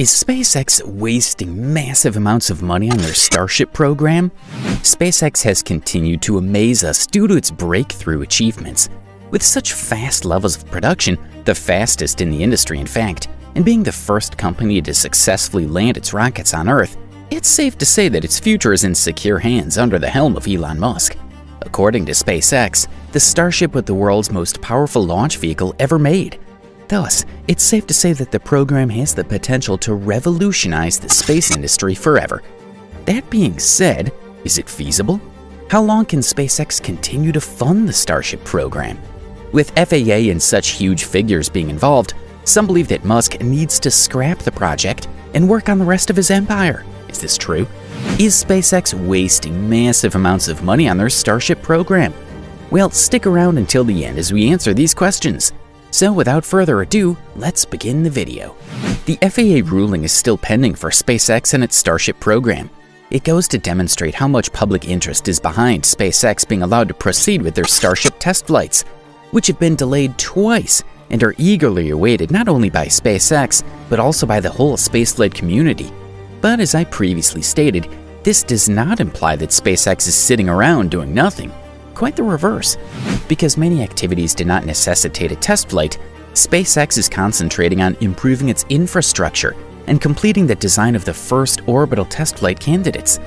Is SpaceX wasting massive amounts of money on their Starship program? SpaceX has continued to amaze us due to its breakthrough achievements. With such fast levels of production, the fastest in the industry in fact, and being the first company to successfully land its rockets on Earth, it's safe to say that its future is in secure hands under the helm of Elon Musk. According to SpaceX, the Starship was the world's most powerful launch vehicle ever made, Thus, it's safe to say that the program has the potential to revolutionize the space industry forever. That being said, is it feasible? How long can SpaceX continue to fund the Starship program? With FAA and such huge figures being involved, some believe that Musk needs to scrap the project and work on the rest of his empire. Is this true? Is SpaceX wasting massive amounts of money on their Starship program? Well, stick around until the end as we answer these questions. So without further ado, let's begin the video. The FAA ruling is still pending for SpaceX and its Starship program. It goes to demonstrate how much public interest is behind SpaceX being allowed to proceed with their Starship test flights, which have been delayed twice and are eagerly awaited not only by SpaceX, but also by the whole spaceflight community. But as I previously stated, this does not imply that SpaceX is sitting around doing nothing. Quite the reverse. Because many activities do not necessitate a test flight, SpaceX is concentrating on improving its infrastructure and completing the design of the first orbital test flight candidates.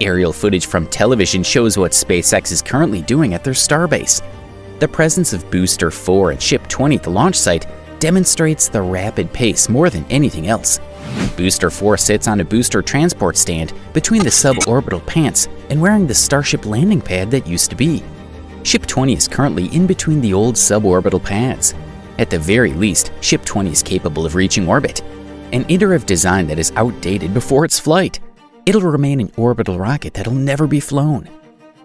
Aerial footage from television shows what SpaceX is currently doing at their starbase. The presence of Booster 4 and Ship 20 at the launch site demonstrates the rapid pace more than anything else. Booster 4 sits on a booster transport stand between the suborbital pads and wearing the Starship landing pad that used to be. Ship 20 is currently in between the old suborbital pads. At the very least, Ship 20 is capable of reaching orbit, an iterative design that is outdated before its flight. It'll remain an orbital rocket that'll never be flown.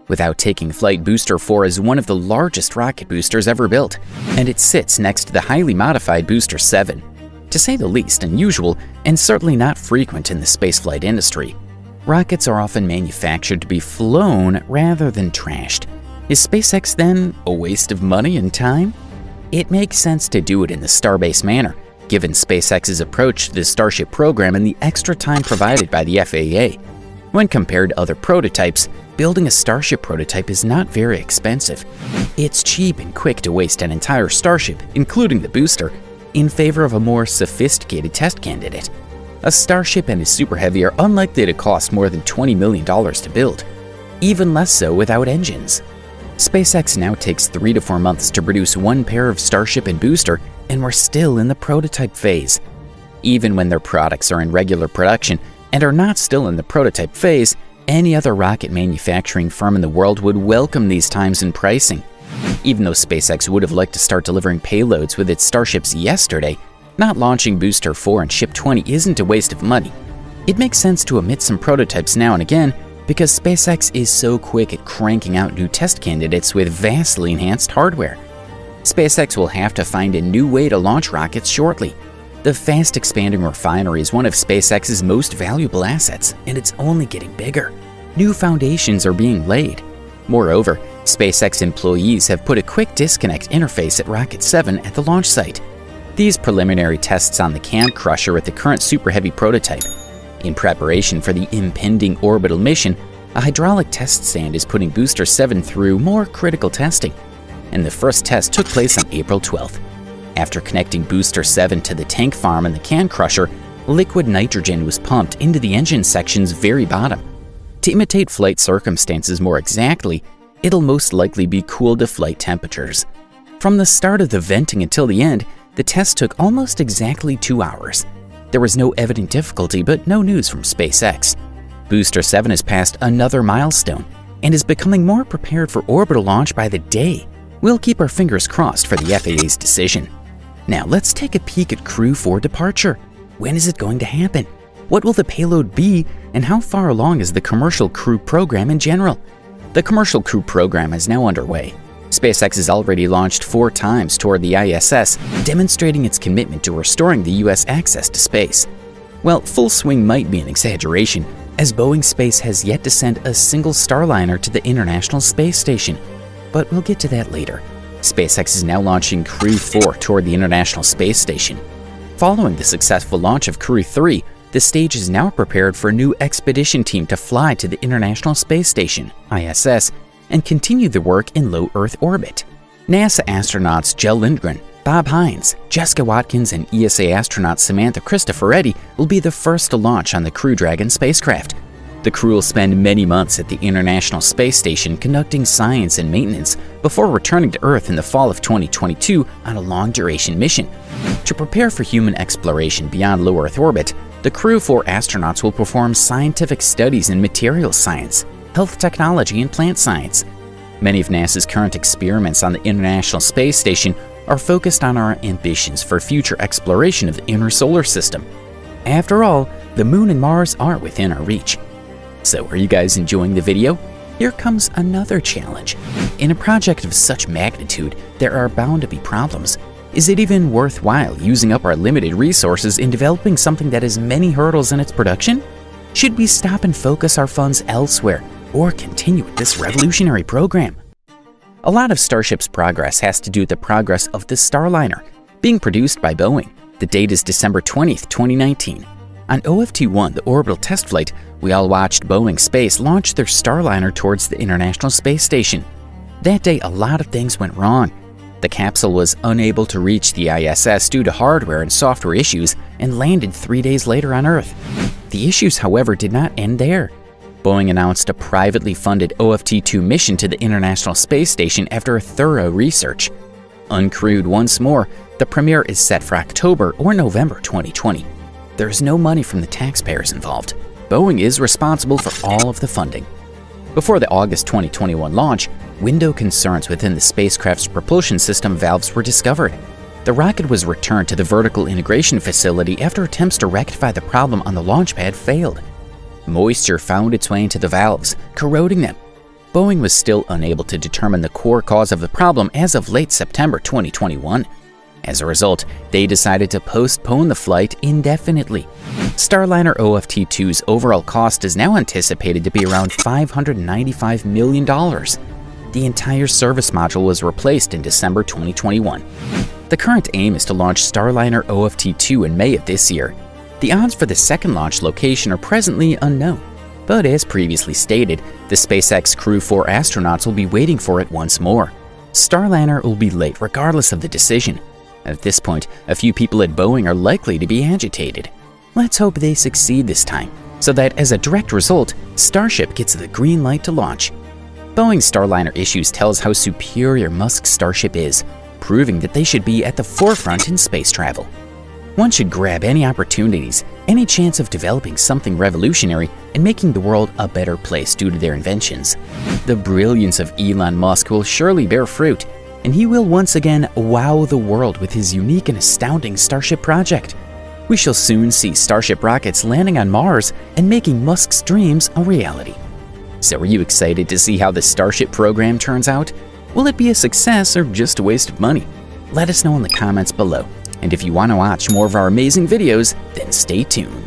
Without taking flight, Booster 4 is one of the largest rocket boosters ever built, and it sits next to the highly modified Booster 7, to say the least unusual and certainly not frequent in the spaceflight industry. Rockets are often manufactured to be flown rather than trashed. Is SpaceX then a waste of money and time? It makes sense to do it in the Starbase manner, given SpaceX's approach to the Starship program and the extra time provided by the FAA. When compared to other prototypes, building a Starship prototype is not very expensive. It's cheap and quick to waste an entire Starship, including the booster, in favor of a more sophisticated test candidate. A Starship and a Super Heavy are unlikely to cost more than $20 million to build, even less so without engines. SpaceX now takes three to four months to produce one pair of Starship and booster, and we're still in the prototype phase. Even when their products are in regular production and are not still in the prototype phase, any other rocket manufacturing firm in the world would welcome these times in pricing. Even though SpaceX would have liked to start delivering payloads with its Starships yesterday, not launching Booster 4 and Ship 20 isn't a waste of money. It makes sense to omit some prototypes now and again because SpaceX is so quick at cranking out new test candidates with vastly enhanced hardware. SpaceX will have to find a new way to launch rockets shortly. The fast expanding refinery is one of SpaceX's most valuable assets, and it's only getting bigger. New foundations are being laid. Moreover, SpaceX employees have put a quick disconnect interface at Rocket 7 at the launch site. These preliminary tests on the Can Crusher with the current Super Heavy prototype in preparation for the impending orbital mission, a hydraulic test stand is putting Booster 7 through more critical testing, and the first test took place on April 12th. After connecting Booster 7 to the tank farm and the can crusher, liquid nitrogen was pumped into the engine section's very bottom. To imitate flight circumstances more exactly, it'll most likely be cooled to flight temperatures. From the start of the venting until the end, the test took almost exactly two hours. There was no evident difficulty, but no news from SpaceX. Booster 7 has passed another milestone and is becoming more prepared for orbital launch by the day. We'll keep our fingers crossed for the FAA's decision. Now let's take a peek at Crew 4 departure. When is it going to happen? What will the payload be, and how far along is the commercial crew program in general? The commercial crew program is now underway, SpaceX has already launched four times toward the ISS, demonstrating its commitment to restoring the U.S. access to space. Well, full swing might be an exaggeration, as Boeing Space has yet to send a single Starliner to the International Space Station. But we'll get to that later. SpaceX is now launching Crew 4 toward the International Space Station. Following the successful launch of Crew 3, the stage is now prepared for a new expedition team to fly to the International Space Station, ISS, and continue the work in low Earth orbit. NASA astronauts Kjell Lindgren, Bob Hines, Jessica Watkins, and ESA astronaut Samantha Cristoforetti will be the first to launch on the Crew Dragon spacecraft. The crew will spend many months at the International Space Station conducting science and maintenance before returning to Earth in the fall of 2022 on a long duration mission. To prepare for human exploration beyond low Earth orbit, the crew four astronauts will perform scientific studies in materials science, health technology, and plant science. Many of NASA's current experiments on the International Space Station are focused on our ambitions for future exploration of the inner solar system. After all, the Moon and Mars are within our reach. So, are you guys enjoying the video? Here comes another challenge. In a project of such magnitude, there are bound to be problems. Is it even worthwhile using up our limited resources in developing something that has many hurdles in its production? Should we stop and focus our funds elsewhere or continue with this revolutionary program? A lot of Starship's progress has to do with the progress of the Starliner, being produced by Boeing. The date is December 20th, 2019. On OFT-1, the orbital test flight, we all watched Boeing Space launch their Starliner towards the International Space Station. That day, a lot of things went wrong. The capsule was unable to reach the ISS due to hardware and software issues and landed three days later on Earth. The issues, however, did not end there. Boeing announced a privately funded OFT-2 mission to the International Space Station after a thorough research. Uncrewed once more, the premiere is set for October or November 2020. There is no money from the taxpayers involved. Boeing is responsible for all of the funding. Before the August 2021 launch, window concerns within the spacecraft's propulsion system valves were discovered. The rocket was returned to the vertical integration facility after attempts to rectify the problem on the launch pad failed. Moisture found its way into the valves, corroding them. Boeing was still unable to determine the core cause of the problem as of late September 2021. As a result, they decided to postpone the flight indefinitely. Starliner OFT-2's overall cost is now anticipated to be around $595 million. The entire service module was replaced in December 2021. The current aim is to launch Starliner OFT-2 in May of this year, the odds for the second launch location are presently unknown, but as previously stated, the SpaceX Crew 4 astronauts will be waiting for it once more. Starliner will be late regardless of the decision. At this point, a few people at Boeing are likely to be agitated. Let's hope they succeed this time, so that as a direct result, Starship gets the green light to launch. Boeing's Starliner issues tells how superior Musk's Starship is, proving that they should be at the forefront in space travel. One should grab any opportunities, any chance of developing something revolutionary and making the world a better place due to their inventions. The brilliance of Elon Musk will surely bear fruit, and he will once again wow the world with his unique and astounding Starship project. We shall soon see Starship rockets landing on Mars and making Musk's dreams a reality. So, are you excited to see how the Starship program turns out? Will it be a success or just a waste of money? Let us know in the comments below. And if you want to watch more of our amazing videos, then stay tuned.